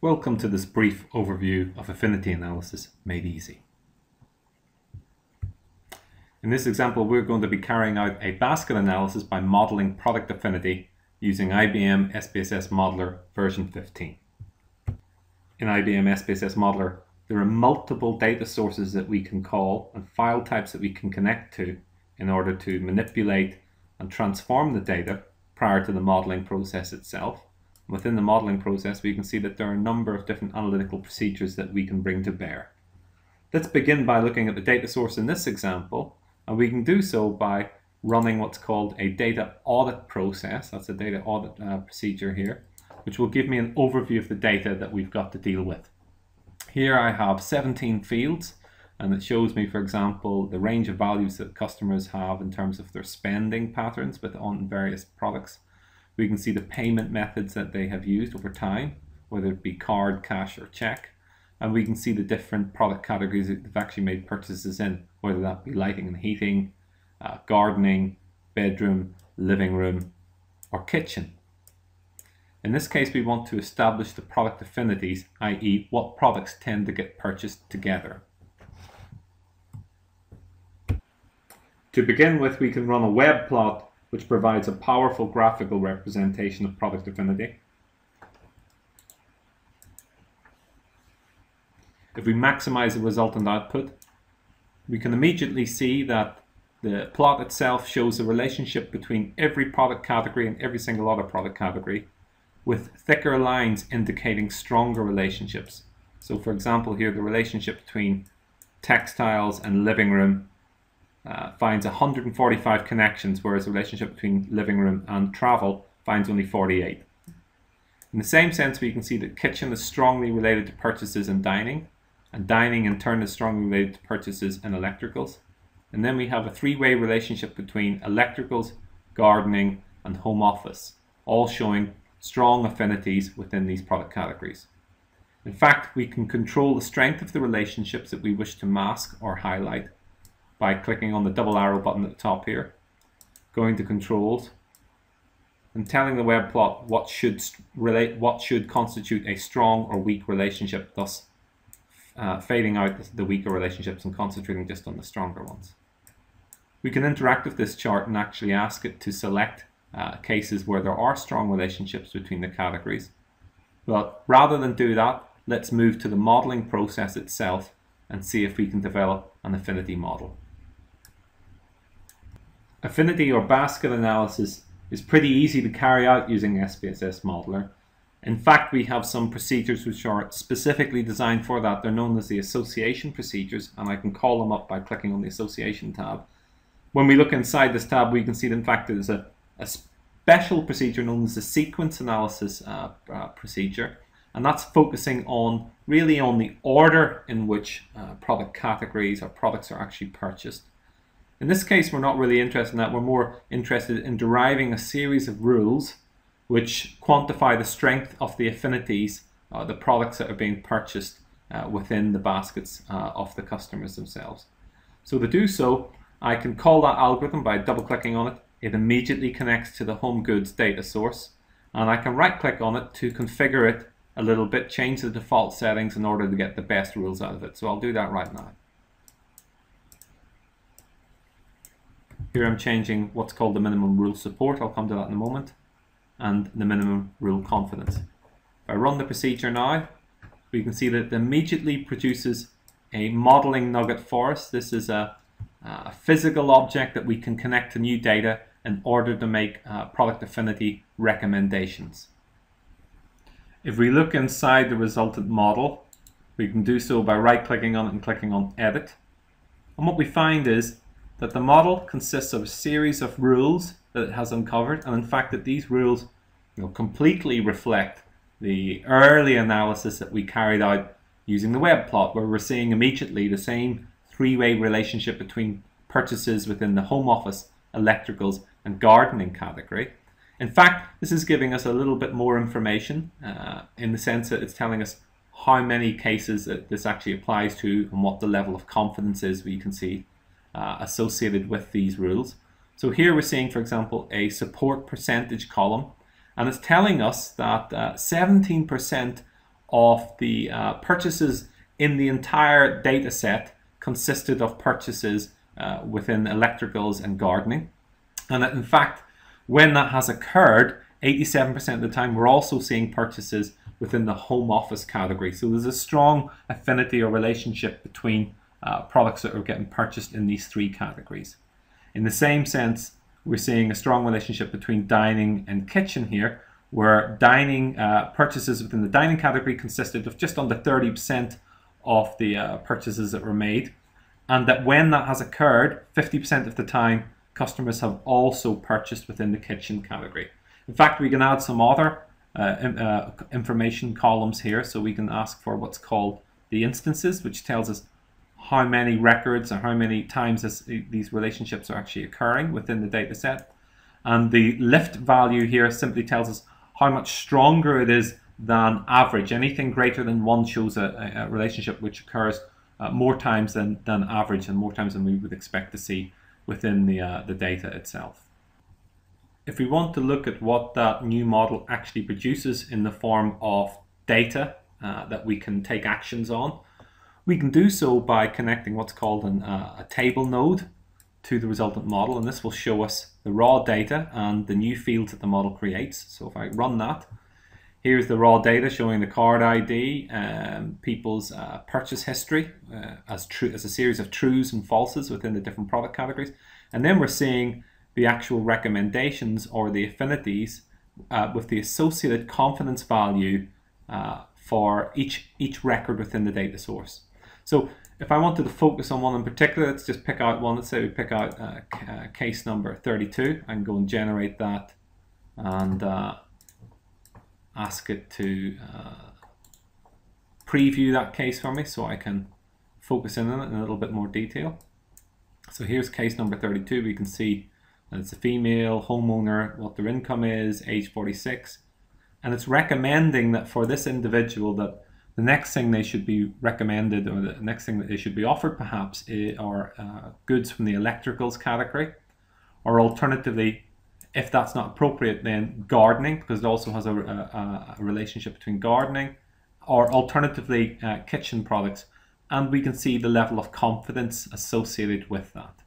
Welcome to this brief overview of affinity analysis made easy. In this example, we're going to be carrying out a basket analysis by modeling product affinity using IBM SPSS Modeler version 15. In IBM SPSS Modeler, there are multiple data sources that we can call and file types that we can connect to in order to manipulate and transform the data prior to the modeling process itself. Within the modeling process, we can see that there are a number of different analytical procedures that we can bring to bear. Let's begin by looking at the data source in this example, and we can do so by running what's called a data audit process. That's a data audit uh, procedure here, which will give me an overview of the data that we've got to deal with. Here I have 17 fields, and it shows me, for example, the range of values that customers have in terms of their spending patterns with on various products we can see the payment methods that they have used over time, whether it be card, cash, or check. And we can see the different product categories that they've actually made purchases in, whether that be lighting and heating, uh, gardening, bedroom, living room, or kitchen. In this case, we want to establish the product affinities, i.e. what products tend to get purchased together. To begin with, we can run a web plot which provides a powerful graphical representation of product affinity. If we maximize the resultant output, we can immediately see that the plot itself shows a relationship between every product category and every single other product category, with thicker lines indicating stronger relationships. So for example here, the relationship between textiles and living room uh, finds 145 connections, whereas the relationship between living room and travel finds only 48. In the same sense, we can see that kitchen is strongly related to purchases and dining, and dining in turn is strongly related to purchases and electricals. And then we have a three-way relationship between electricals, gardening, and home office, all showing strong affinities within these product categories. In fact, we can control the strength of the relationships that we wish to mask or highlight by clicking on the double arrow button at the top here, going to controls, and telling the web plot what should relate what should constitute a strong or weak relationship, thus uh, fading out the weaker relationships and concentrating just on the stronger ones. We can interact with this chart and actually ask it to select uh, cases where there are strong relationships between the categories. But rather than do that, let's move to the modeling process itself and see if we can develop an affinity model. Affinity or basket analysis is pretty easy to carry out using SPSS Modeler. In fact, we have some procedures which are specifically designed for that. They're known as the association procedures, and I can call them up by clicking on the association tab. When we look inside this tab, we can see that in fact there's a, a special procedure known as the sequence analysis uh, uh, procedure, and that's focusing on really on the order in which uh, product categories or products are actually purchased. In this case, we're not really interested in that. We're more interested in deriving a series of rules which quantify the strength of the affinities, uh, the products that are being purchased uh, within the baskets uh, of the customers themselves. So to do so, I can call that algorithm by double clicking on it. It immediately connects to the home goods data source and I can right click on it to configure it a little bit, change the default settings in order to get the best rules out of it. So I'll do that right now. Here I'm changing what's called the minimum rule support, I'll come to that in a moment, and the minimum rule confidence. If I run the procedure now, we can see that it immediately produces a modeling nugget for us. This is a, a physical object that we can connect to new data in order to make uh, product affinity recommendations. If we look inside the resultant model, we can do so by right clicking on it and clicking on edit. And what we find is that the model consists of a series of rules that it has uncovered, and in fact that these rules you know, completely reflect the early analysis that we carried out using the web plot, where we're seeing immediately the same three-way relationship between purchases within the home office, electricals, and gardening category. In fact, this is giving us a little bit more information uh, in the sense that it's telling us how many cases that this actually applies to and what the level of confidence is we can see uh, associated with these rules. So here we're seeing, for example, a support percentage column, and it's telling us that 17% uh, of the uh, purchases in the entire data set consisted of purchases uh, within electricals and gardening. And that in fact, when that has occurred, 87% of the time we're also seeing purchases within the home office category. So there's a strong affinity or relationship between uh, products that are getting purchased in these three categories. In the same sense, we're seeing a strong relationship between dining and kitchen here, where dining uh, purchases within the dining category consisted of just under 30% of the uh, purchases that were made, and that when that has occurred, 50% of the time, customers have also purchased within the kitchen category. In fact, we can add some other uh, uh, information columns here, so we can ask for what's called the instances, which tells us how many records or how many times this, these relationships are actually occurring within the data set. And the lift value here simply tells us how much stronger it is than average. Anything greater than one shows a, a relationship which occurs uh, more times than, than average and more times than we would expect to see within the, uh, the data itself. If we want to look at what that new model actually produces in the form of data uh, that we can take actions on, we can do so by connecting what's called an, uh, a table node to the resultant model and this will show us the raw data and the new fields that the model creates. So if I run that, here's the raw data showing the card ID, um, people's uh, purchase history uh, as, true, as a series of trues and falses within the different product categories. And then we're seeing the actual recommendations or the affinities uh, with the associated confidence value uh, for each, each record within the data source. So if I wanted to focus on one in particular, let's just pick out one. Let's say we pick out uh, uh, case number 32 and go and generate that and uh, ask it to uh, preview that case for me so I can focus in on it in a little bit more detail. So here's case number 32. We can see that it's a female homeowner, what their income is, age 46. And it's recommending that for this individual that the next thing they should be recommended or the next thing that they should be offered perhaps are uh, goods from the electricals category or alternatively if that's not appropriate then gardening because it also has a, a, a relationship between gardening or alternatively uh, kitchen products and we can see the level of confidence associated with that.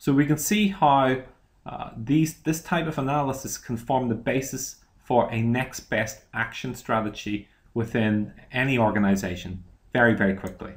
So we can see how uh, these this type of analysis can form the basis for a next best action strategy within any organization very, very quickly.